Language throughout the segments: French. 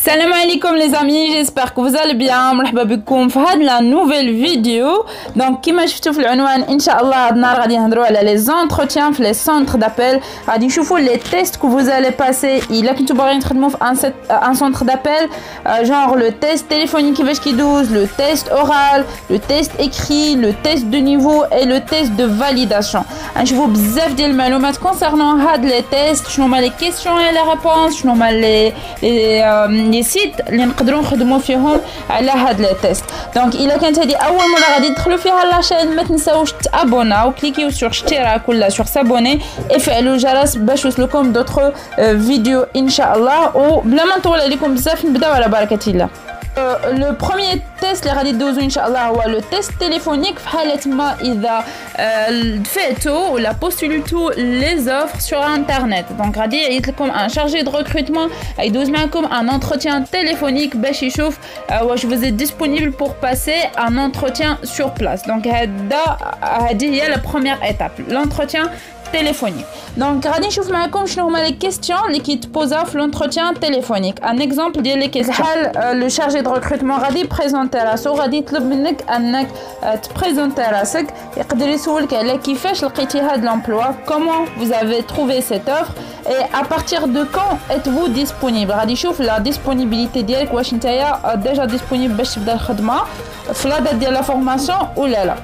Salam alaikum les amis, j'espère que vous allez bien. مرحبا بكم في هاد la nouvelle vidéo. Donc كيما شفتوا في العنوان ان شاء الله هاد النهار غادي نهضروا على les entretiens في les centres d'appel. غادي نشوفوا les tests que vous allez passer. الا كنتو باغيين تخدموا في un, un centre d'appel, euh, genre le test téléphonique كيفاش كيدوز, le test oral, le test écrit, le test de niveau et le test de validation. غنشوفوا بزاف ديال المعلومات concernant هاد les tests, شنو هما les questions et les réponses, شنو هما les, les euh, لي سيت اللي نقدروا نخدموا فيهم على هاد لي تيست. دونك إلا كانت هذه أول مرة غادي تدخلوا فيها لاشين ما تنساوش تابوناو كليكيو سور اشتراك ولا سور سابوني افعلوا الجرس باش يوصلكم دوطخ فيديو إن شاء الله. وبلا ما نطول عليكم بزاف نبداو على بركة الله. Euh, le premier test اللي غادي دوزو ان شاء الله هو لو تيست تليفونيك في حاله ما اذا دفعتو ولا بوستولتو لي زوفر سور انترنت دونك غادي يعيط لكم ان شارجي دو ريكروتمون يدوز معكم ان انتروتيان تليفونيك باش يشوف واش vous êtes disponible pour passer un entretien sur place donc هذا هذه هي la première étape l'entretien téléphonique. Donc, غادي نشوف معكم شنو هما les questions اللي كيتبوزا في l'entretien téléphonique. Un exemple ديال les questions. بحال le chargé de recrutement غادي يبريزونتي راسو غادي يطلب منك انك تبريزونتي راسك يقدر يسولك على كيفاش لقيتي هاد l'emploi, comment vous avez trouvé cette offre et à partir de quand êtes-vous disponible. غادي يشوف la disponibilité ديالك واش نتايا déjà disponible باش تبدا الخدمه في لا دات ديال لا فورماسيون ولا لا.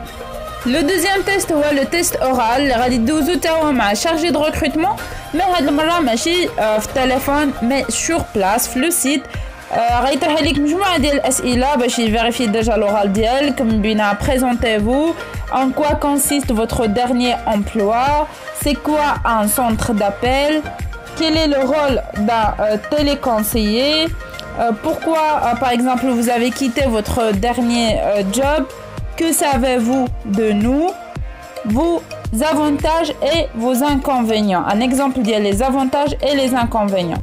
Le deuxième test هو le test oral اللي غادي دوزو تا هو مع شارجي دو ريكروتمون مي هاد المره ماشي في التليفون مي سور بلاس في لو سيت غيطرح عليك مجموعه ديال الاسئله باش يفيريفي ديجا لورال ديالك من بينها présentez-vous en quoi consiste votre dernier emploi c'est quoi un centre d'appel quel est le rôle d'un euh, téléconseiller euh, pourquoi euh, par exemple vous avez quitté votre dernier job que savez-vous de nous Vos avantages et vos inconvénients. Un exemple dit les avantages et les inconvénients.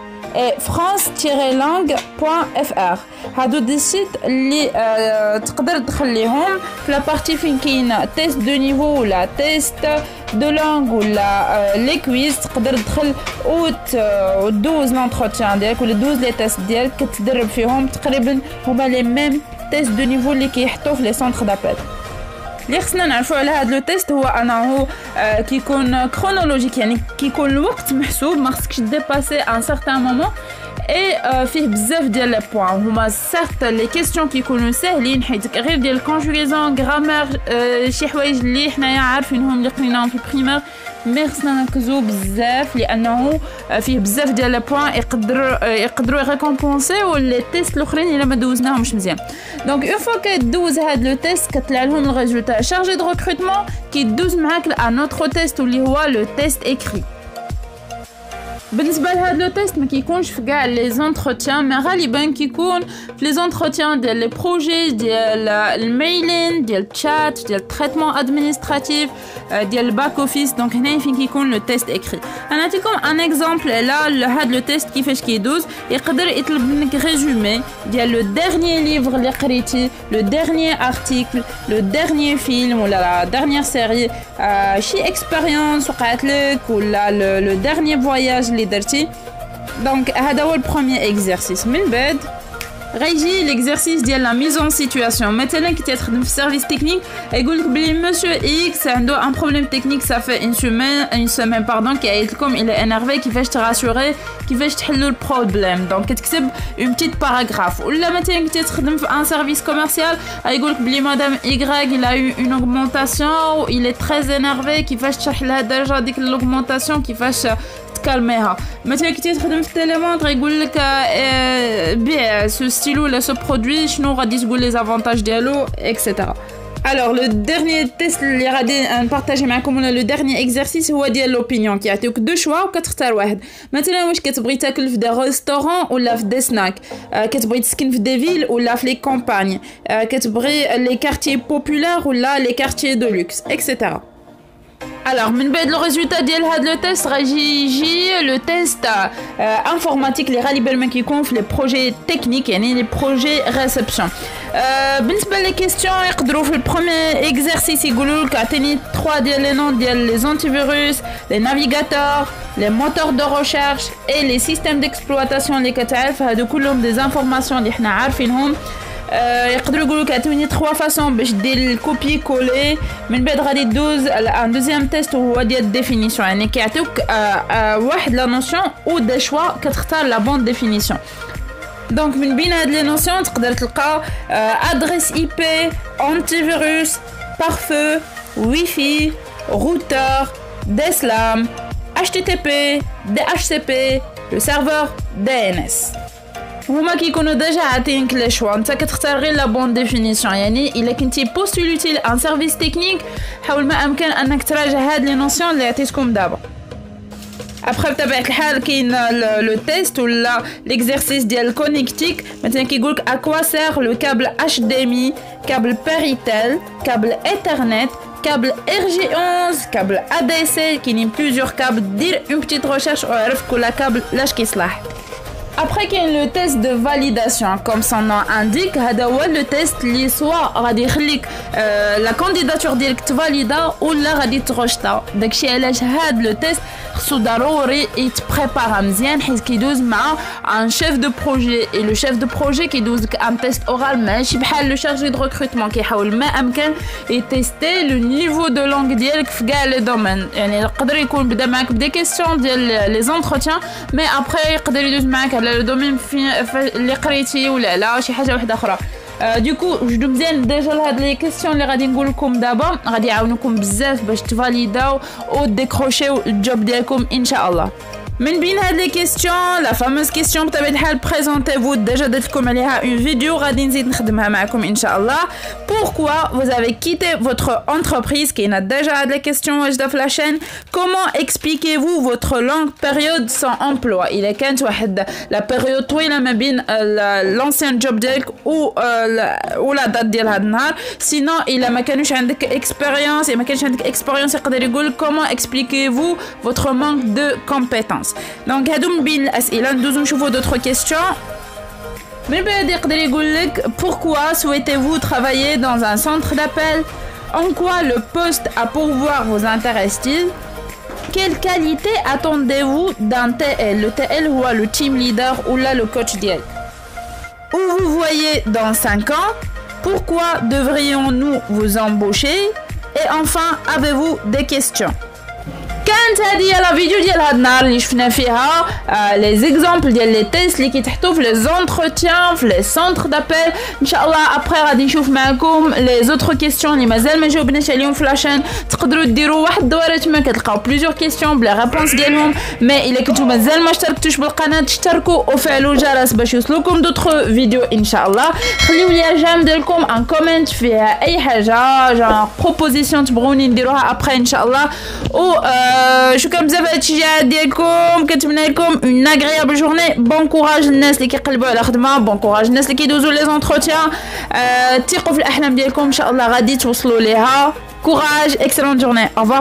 et france-langue.fr هادو دي سيت اللي آه تقدر تدخليهم في لابارتي فين كاين تيست دو نيفو ولا تيست دو لونغ ولا آه لي كويز تقدر تدخل وتدوز لونتروتيان ديالك ولا دوز لي تيست ديالك كتدرب فيهم تقريبا هما لي ميم تيست دو نيفو اللي كيحطوا في لي سونتر دابيل اللي خصنا نعرفوا على هذا لو تيست هو انه آه كيكون كرونولوجيك يعني كيكون الوقت محسوب ما خصكش ديباسي ان سارتان مومون اي فيه بزاف ديال لي بوين هما سيرت لي كيسيون كيكونوا ساهلين حيت غير ديال الكونجوغيزون غرامير شي حوايج اللي حنايا عارفينهم اللي قريناهم في البريمير مي خصنا نركزو بزاف لأنه فيه بزاف ديال لي بوين يقدر يقدروا يريكومبونسيو لي تيست الاخرين الا ما دوزناهمش مزيان دونك اون فوا كدوز هاد لو تيست كطلع لهم الريزولتا شارجي دو ريكروتمون كيدوز معاك لأن اوتر تيست واللي هو لو تيست اكري بالنسبه لهذا لو تيست ما كيكونش في كاع لي زونتروتيان مي غالبا كيكون في لي زونتروتيان ديال لي بروجي ديال الميلين ديال الشات ديال التريتمون ادمينستراتيف ديال الباك اوفيس دونك هنا فين كيكون لو تيست اكري انا نعطيكم ان اكزامبل لا هذا لو تيست كيفاش كيدوز يقدر يطلب منك ريزومي ديال لو ديرنيي ليفر اللي قريتي لو ديرنيي ارتيكل لو ديرنيي فيلم ولا لا ديرنيير سيري شي اكسبيريونس وقعت لك ولا لو ديرنيي فواياج اللي درتي دونك هذا هو البروميير اكزرسيس من بعد غيجي ليكزرسيس ديال لا ميزون سيتوياسيون مثلا كنتي تخدم في سيرفيس تكنيك يقول لك بلي مسيو اكس عنده ان بروبليم تكنيك صافي اون سيمين اون سيمين باردون كيعيط لكم الى انرفي كيفاش تراسوري كيفاش تحلوا البروبليم دونك كتكتب اون بتيت باراغراف ولا مثلا كنتي تخدم في ان سيرفيس كوميرسيال يقول لك بلي مدام ايغريك il a eu une augmentation il est très énervé كيفاش تشرح لها ديجا ديك الاوغمونطاسيون كيفاش تكالميها مثلا كنتي تخدم في التيليمونتر يقول لك بيع سو ستيلو ولا سو برودوي شنو غادي تقول لي زافونتاج ديالو اكسيتيرا Alors, le dernier test اللي غادي نبارطاجي معكم ولا لو ديرني اكزرسيس هو ديال لوبينيون كيعطيوك دو شوا وكتختار واحد مثلا واش كتبغي تاكل في دي ريستورون ولا في دي سناك آه كتبغي تسكن في دي فيل ولا في لي كومباني آه كتبغي لي كارتيي بوبولار ولا لي كارتيي دو لوكس اكسيتيرا Alors, le résultat de le test, le test euh, informatique, les ralliements qui confient les projets techniques et les projets réception. Euh, les questions, le premier exercice, il a trois les noms les antivirus, les navigateurs, les moteurs de recherche et les systèmes d'exploitation, les KTF, des informations, يقدروا يقولوا لك اعطوني 3 فاسون باش دير الكوبي كولي من بعد غادي دوز ان دوزيام تيست وهو ديال الديفينيسيون يعني كيعطيوك واحد لا نوسيون او دي شوا كتختار لا بون ديفينيسيون دونك من بين هاد لي نوسيون تقدر تلقى ادريس اي بي انتي فيروس بارفو واي فاي روتر دي سلام HTTP, DHCP, le serveur DNS. هما كيكونوا ديجا عاطينك لي شوا انت كتختار غير لا بون ديفينيسيون يعني الا كنتي بوستوليتي ان سيرفيس تكنيك حاول ما امكن انك تراجع هاد لي نوسيون اللي عطيتكم دابا ابخي بطبيعه الحال كاين لو تيست ولا ليكزارسيس ديال الكونيكتيك مثلا كيقولك اكوا سير لو كابل اتش دي ام كابل بيريتيل كابل ايثرنت كابل ار جي 11 كابل ا دي سي كاينين بليزيور كابل دير اون بتيت ريشيرش وعرف كل كابل لاش كيصلح Après qu'il y a le test de validation, comme son nom indique, le test qui soit euh, la candidature directe valide ou la radite rejetée. Donc, si elle le test, Soudarori il te prépare à mzien, qui douze ma un chef de projet et le chef de projet qui douze un test oral, mais le chargé de recrutement qui a le même et tester le niveau de langue d'elle qui fait le domaine. يعني يقدر يكون بدا معك des questions ديال les entretiens, mais après يقدر يدوز معك على Le domaine اللي قريتي ولا لا شي حاجة واحدة أخرى. دو كو جدو مزيان ديجا لهاد لي كيسيون اللي غادي نقول لكم دابا غادي يعاونوكم بزاف باش تفاليداو وديكروشيو الجوب ديالكم ان شاء الله من بين هاد لي كيستيون لا فاموس كيستيون بطبيعه الحال بريزونتيفو ديجا درت لكم عليها اون فيديو غادي نزيد نخدمها معكم ان شاء الله pourquoi vous avez quitté votre entreprise كاينه ديجا هاد لي كيستيون واجده في لاشين comment expliquez-vous votre longue période sans emploi الا كانت واحد لا بيريود طويله ما بين لونسيان جوب ديالك و ولا دات ديال هاد النهار سينو الا ما كانوش عندك اكسبيريونس ما كانش عندك اكسبيريونس يقدر يقول comment expliquez-vous votre manque de compétences donc هادو بين الاسئله ندوزو نشوفو d'autres questions من بعد يقدر يقول لك pourquoi souhaitez-vous travailler dans un centre d'appel en quoi le poste à pourvoir vous intéresse-t-il quelle qualité attendez-vous d'un TL Le TL ou le team leader ou là le coach d'IEL Où vous voyez dans 5 ans Pourquoi devrions-nous vous embaucher Et enfin, avez-vous des questions كانت هذه لا فيديو ديال هاد النهار اللي شفنا فيها لي زيكزامبل ديال لي تيست اللي كيتحطوا في لي زونتروتيان في لي سونتر دابيل ان شاء الله ابخي غادي نشوف معكم لي زوتر كيسيون اللي مازال ما جاوبناش عليهم في لاشين تقدروا ديروا واحد الدوره تما كتلقاو بليزيور كيسيون بلا ريبونس ديالهم مي الا كنتو مازال ما اشتركتوش بالقناه اشتركوا وفعلوا الجرس باش يوصلوكم دوطخ فيديو ان شاء الله خليو لي جام ديالكم ان كومنت فيها اي حاجه جون بروبوزيسيون تبغوني نديروها ابخي ان شاء الله و شكرا Euh, je suis comme ça, une agréable journée. Bon courage, les à l'ardma. Bon courage, les les entretiens. Euh, L'ahlam Inch'Allah, radit, Courage, excellente journée. Au revoir.